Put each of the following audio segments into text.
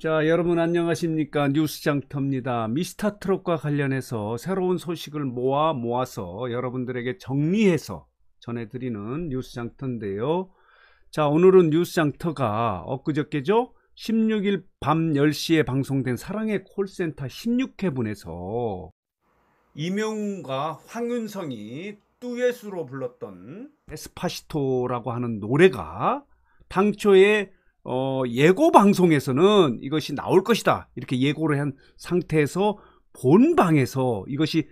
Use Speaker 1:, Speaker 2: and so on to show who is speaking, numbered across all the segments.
Speaker 1: 자, 여러분 안녕하십니까? 뉴스 장터입니다. 미스터 트롯과 관련해서 새로운 소식을 모아 모아서 여러분들에게 정리해서 전해드리는 뉴스 장터인데요. 자, 오늘은 뉴스 장터가 엊그저께죠? 16일 밤 10시에 방송된 사랑의 콜센터 16회분에서 이명웅과 황윤성이 뚜엣으로 불렀던 에스파시토라고 하는 노래가 당초에 어, 예고 방송에서는 이것이 나올 것이다. 이렇게 예고를 한 상태에서 본방에서 이것이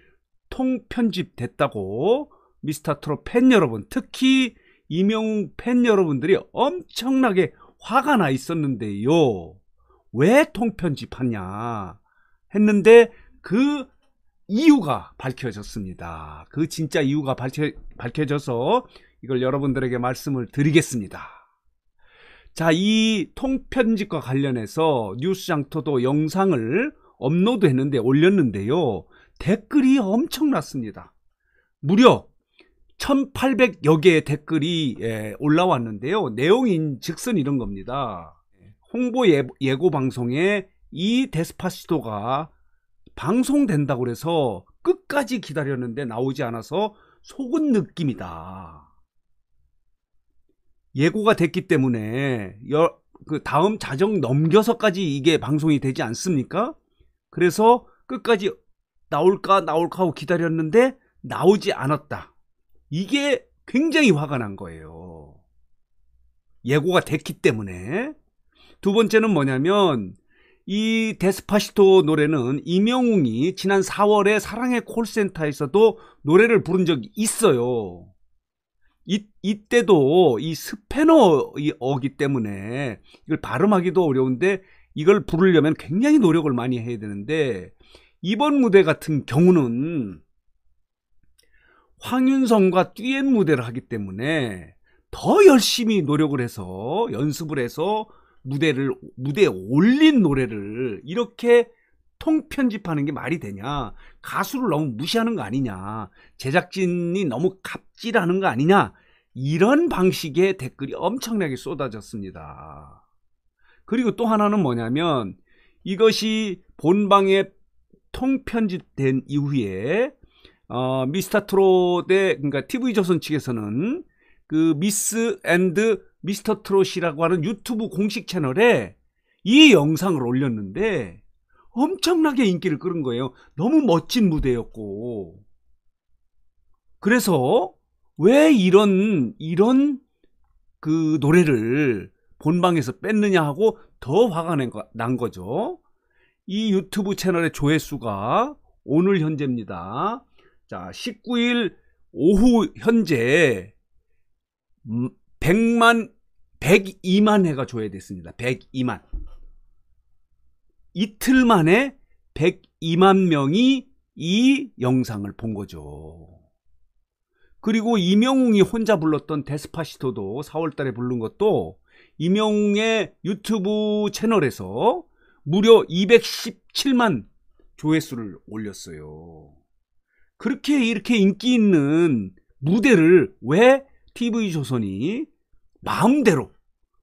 Speaker 1: 통편집됐다고 미스터 트롯 팬 여러분, 특히 이명웅 팬 여러분들이 엄청나게 화가 나 있었는데요. 왜 통편집하냐 했는데 그 이유가 밝혀졌습니다. 그 진짜 이유가 밝혀, 밝혀져서 이걸 여러분들에게 말씀을 드리겠습니다. 자, 이 통편집과 관련해서 뉴스장터도 영상을 업로드 했는데 올렸는데요. 댓글이 엄청났습니다. 무려 1800여 개의 댓글이 예, 올라왔는데요. 내용인 즉슨 이런 겁니다. 홍보 예, 예고 방송에 이 데스파시토가 방송된다고 그래서 끝까지 기다렸는데 나오지 않아서 속은 느낌이다. 예고가 됐기 때문에 여, 그 다음 자정 넘겨서까지 이게 방송이 되지 않습니까? 그래서 끝까지 나올까 나올까 하고 기다렸는데 나오지 않았다. 이게 굉장히 화가 난 거예요. 예고가 됐기 때문에. 두 번째는 뭐냐면 이 데스파시토 노래는 이명웅이 지난 4월에 사랑의 콜센터에서도 노래를 부른 적이 있어요. 이, 이때도 이 스페너어기 때문에 이걸 발음하기도 어려운데 이걸 부르려면 굉장히 노력을 많이 해야 되는데 이번 무대 같은 경우는 황윤성과 듀엣 무대를 하기 때문에 더 열심히 노력을 해서 연습을 해서 무대를 무대에 올린 노래를 이렇게 통편집하는 게 말이 되냐? 가수를 너무 무시하는 거 아니냐? 제작진이 너무 갑질하는 거 아니냐? 이런 방식의 댓글이 엄청나게 쏟아졌습니다. 그리고 또 하나는 뭐냐면 이것이 본방에 통편집된 이후에 어, 미스터 트롯의 그러니까 TV 조선 측에서는 그 미스 앤드 미스터 트롯이라고 하는 유튜브 공식 채널에 이 영상을 올렸는데 엄청나게 인기를 끌은 거예요. 너무 멋진 무대였고. 그래서 왜 이런, 이런 그 노래를 본방에서 뺐느냐 하고 더 화가 난 거죠. 이 유튜브 채널의 조회수가 오늘 현재입니다. 자, 19일 오후 현재 100만, 102만 회가 조회됐습니다. 102만. 이틀 만에 102만 명이 이 영상을 본 거죠. 그리고 이명웅이 혼자 불렀던 데스파시토도 4월 달에 부른 것도 이명웅의 유튜브 채널에서 무려 217만 조회수를 올렸어요. 그렇게 이렇게 인기 있는 무대를 왜 TV조선이 마음대로,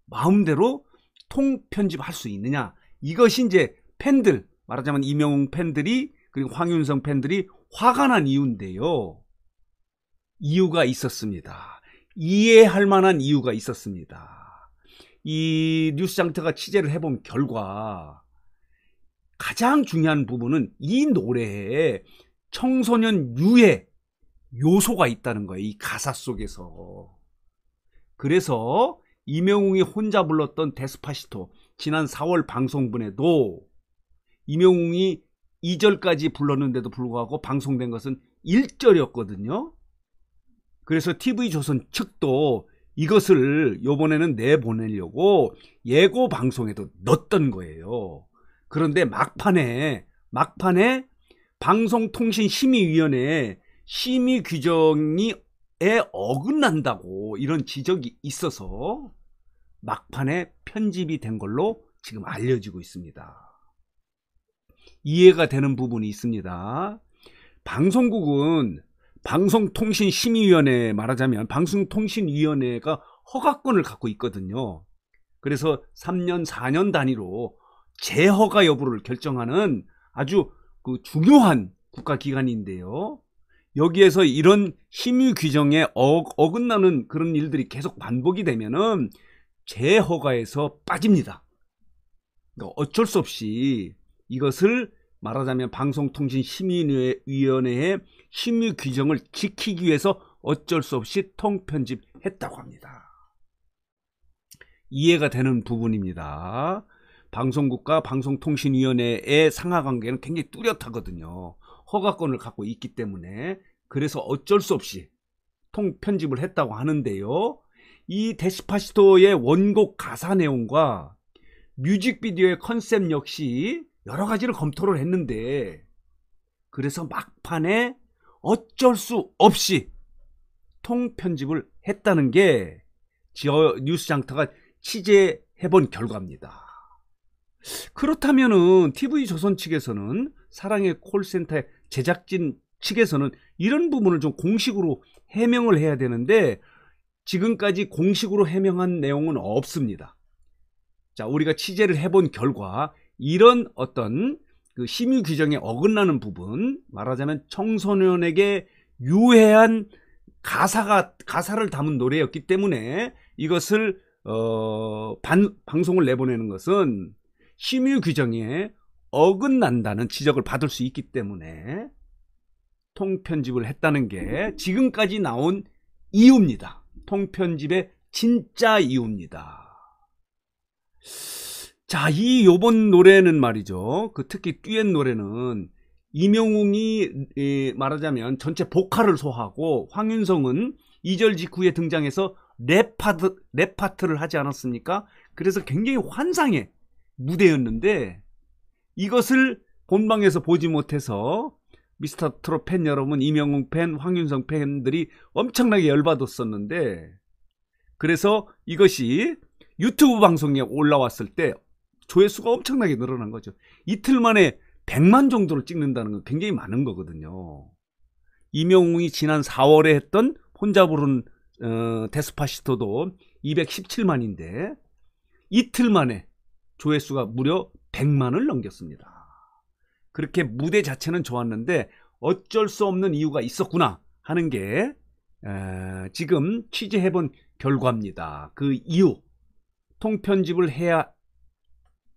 Speaker 1: 마음대로 통편집할 수 있느냐. 이것이 이제 팬들, 말하자면 이명웅 팬들이, 그리고 황윤성 팬들이 화가 난 이유인데요. 이유가 있었습니다. 이해할 만한 이유가 있었습니다. 이 뉴스 장터가 취재를 해본 결과 가장 중요한 부분은 이 노래에 청소년 유해 요소가 있다는 거예요. 이 가사 속에서. 그래서 이명웅이 혼자 불렀던 데스파시토 지난 4월 방송분에도 이명웅이 2절까지 불렀는데도 불구하고 방송된 것은 1절이었거든요. 그래서 TV조선 측도 이것을 요번에는 내보내려고 예고 방송에도 넣었던 거예요. 그런데 막판에 막판에 방송통신심의위원회 심의 규정이 에 어긋난다고 이런 지적이 있어서 막판에 편집이 된 걸로 지금 알려지고 있습니다. 이해가 되는 부분이 있습니다. 방송국은 방송통신심의위원회 말하자면 방송통신위원회가 허가권을 갖고 있거든요. 그래서 3년, 4년 단위로 재허가 여부를 결정하는 아주 그 중요한 국가기관인데요. 여기에서 이런 힘유 규정에 어, 어긋나는 그런 일들이 계속 반복이 되면은 재허가에서 빠집니다. 어쩔 수 없이 이것을 말하자면 방송통신심의위원회의 심의 규정을 지키기 위해서 어쩔 수 없이 통편집했다고 합니다. 이해가 되는 부분입니다. 방송국과 방송통신위원회의 상하관계는 굉장히 뚜렷하거든요. 허가권을 갖고 있기 때문에 그래서 어쩔 수 없이 통편집을 했다고 하는데요. 이 데스파시토의 원곡 가사 내용과 뮤직비디오의 컨셉 역시 여러 가지를 검토를 했는데 그래서 막판에 어쩔 수 없이 통편집을 했다는 게 지어 뉴스 장터가 취재해본 결과입니다. 그렇다면은 TV 조선 측에서는 사랑의 콜센터의 제작진 측에서는 이런 부분을 좀 공식으로 해명을 해야 되는데 지금까지 공식으로 해명한 내용은 없습니다. 자, 우리가 취재를 해본 결과 이런 어떤 그 심의 규정에 어긋나는 부분, 말하자면 청소년에게 유해한 가사가 가사를 담은 노래였기 때문에 이것을 어, 반, 방송을 내보내는 것은 심의 규정에 어긋난다는 지적을 받을 수 있기 때문에 통편집을 했다는 게 지금까지 나온 이유입니다. 통편집의 진짜 이유입니다. 자, 이 요번 노래는 말이죠. 그 특히 듀엣 노래는 임영웅이 말하자면 전체 보컬을 소화하고 황윤성은 2절 직후에 등장해서 랩 파트, 랩 파트를 하지 않았습니까? 그래서 굉장히 환상의 무대였는데 이것을 본방에서 보지 못해서 미스터 트롯 팬 여러분, 이명웅 팬, 황윤성 팬들이 엄청나게 열받았었는데 그래서 이것이 유튜브 방송에 올라왔을 때 조회수가 엄청나게 늘어난 거죠. 이틀 만에 100만 정도를 찍는다는 건 굉장히 많은 거거든요. 이명웅이 지난 4월에 했던 혼자 부른 어, 데스파시토도 217만인데 이틀 만에 조회수가 무려 100만을 넘겼습니다. 그렇게 무대 자체는 좋았는데 어쩔 수 없는 이유가 있었구나 하는 게 에, 지금 취재해본 결과입니다. 그 이유 통편집을 해야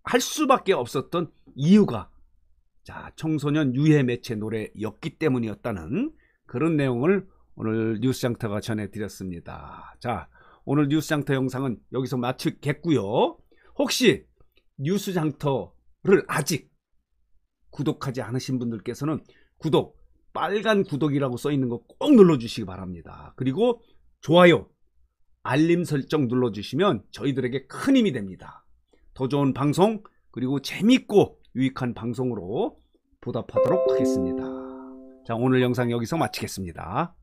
Speaker 1: 할 수밖에 없었던 이유가 자 청소년 유해 매체 노래였기 때문이었다는 그런 내용을 오늘 뉴스장터가 전해드렸습니다. 자 오늘 뉴스장터 영상은 여기서 마치겠고요. 혹시 뉴스장터를 아직 구독하지 않으신 분들께서는 구독 빨간 구독이라고 써 있는 거 꼭 눌러주시기 바랍니다. 그리고 좋아요 알림 설정 눌러주시면 저희들에게 큰 힘이 됩니다. 더 좋은 방송 그리고 재밌고 유익한 방송으로 보답하도록 하겠습니다. 자 오늘 영상 여기서 마치겠습니다.